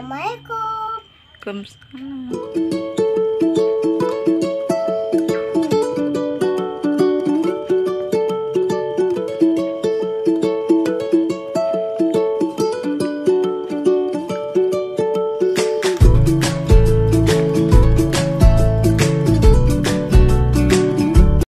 Assalamualaikum. Waalaikumsalam.